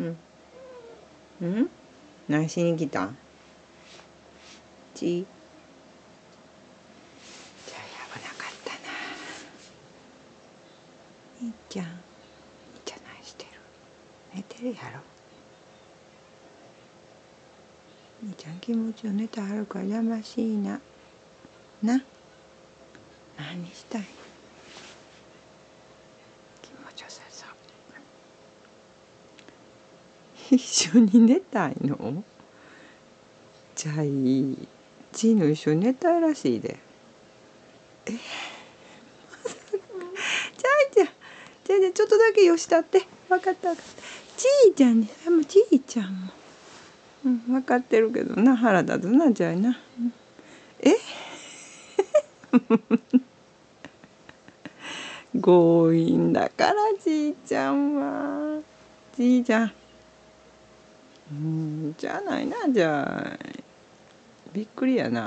うん。うん？何しに来た？ち。じゃあ危なかったな。兄ちゃん。兄ちゃん何してる？寝てるやろ。兄ちゃん気持ちよ寝てはるからやましいな。な。何したい？気持ちよさそう。一緒に寝たいの？じゃあいい。ちの一緒に寝たいらしいで。え？まさかじゃあじゃあじゃあじゃちょっとだけよしたって。分かった分かった。ちいちゃんに。あもちいちゃんも。うん分かってるけど。な腹立つなじゃあな、うん、え？強引だからじいちゃんは。じいちゃん。うんじゃないなじゃあびっくりやな。